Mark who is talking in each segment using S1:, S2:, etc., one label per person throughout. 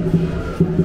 S1: Thank you.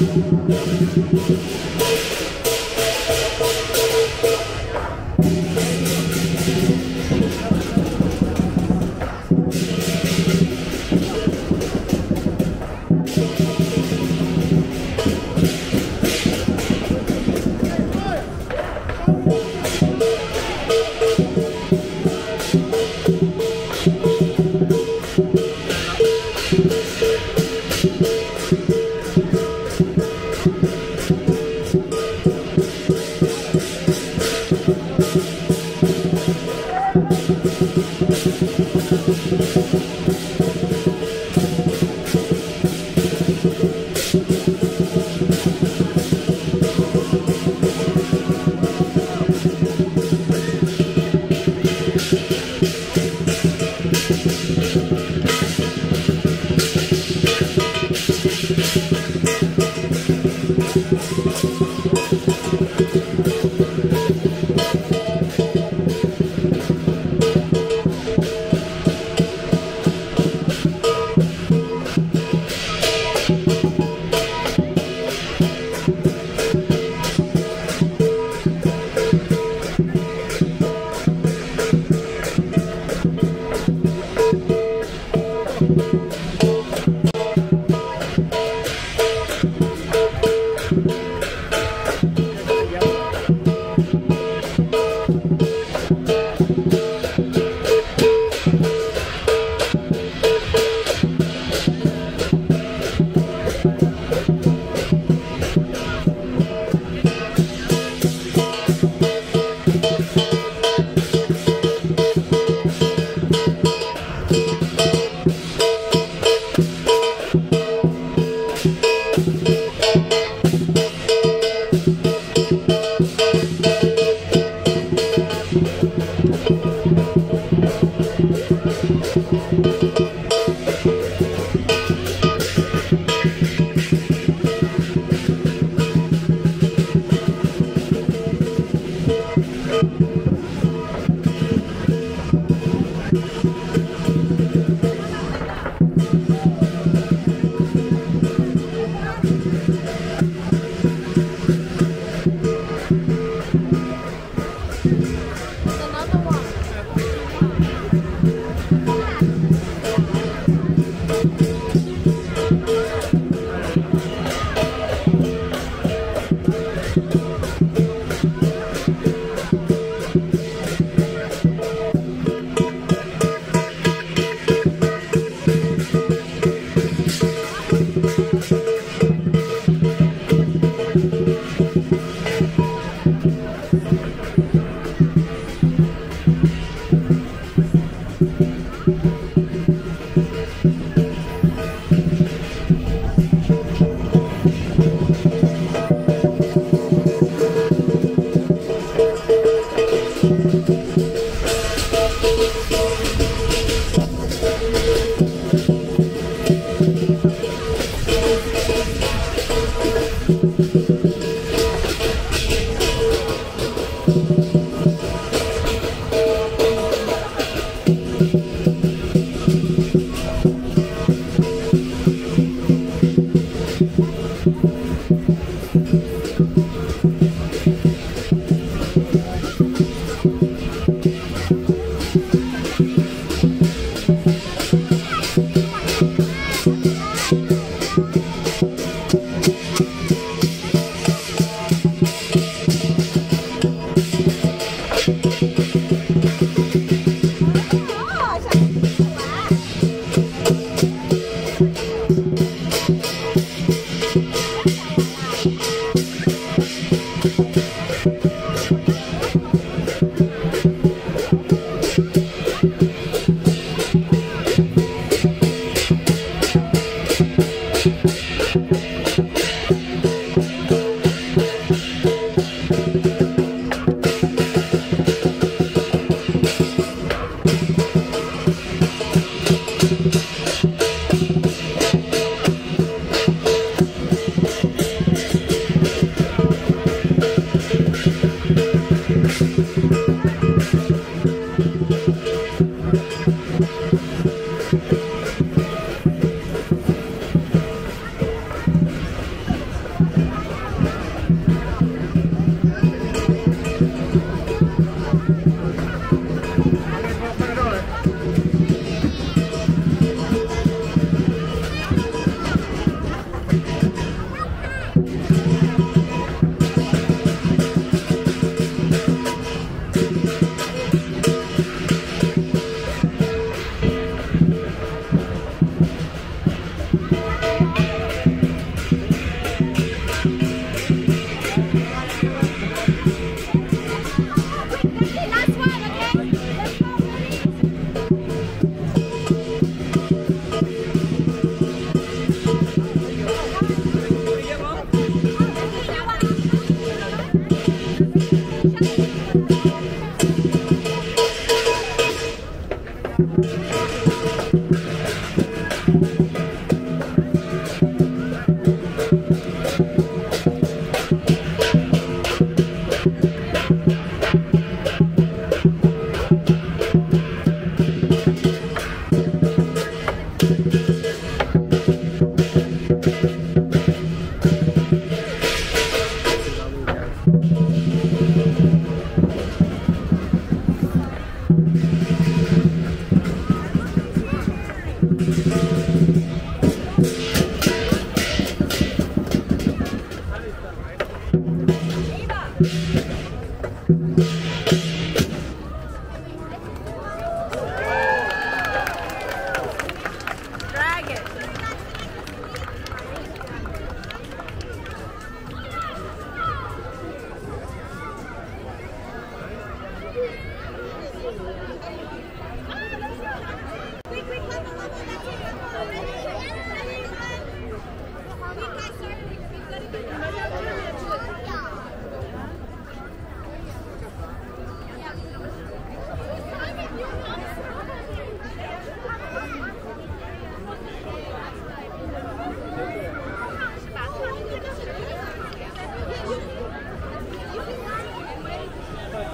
S1: Música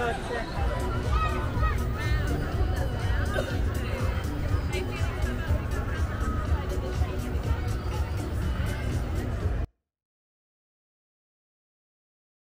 S1: Good.